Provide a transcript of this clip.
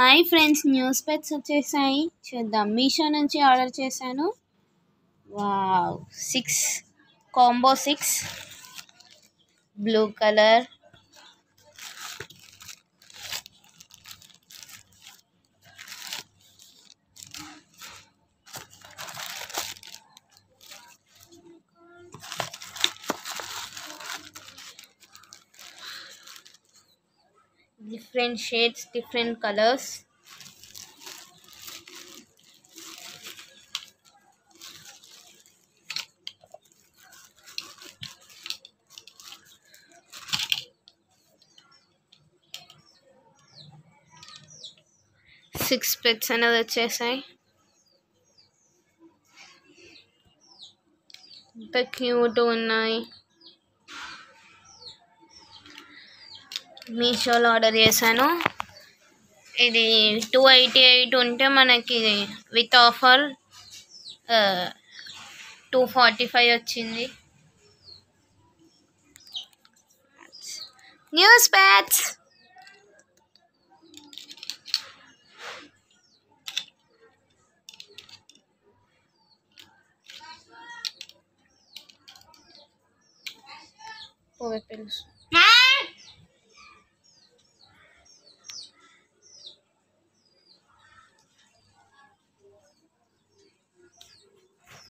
Hi friends news pets వచ్చేసాయి. చూద్దాం. మీషో నుంచి ఆర్డర్ చేశాను. Wow six combo six blue colour. different shades different colors six bits another chesi the cute one I. మీషోలో order చేశాను. ఇది two eighty eight ఉంటే మనకి with offer two forty five వచ్చింది. న్యూస్ ప్యాడ్స్ పోవే పిలుసు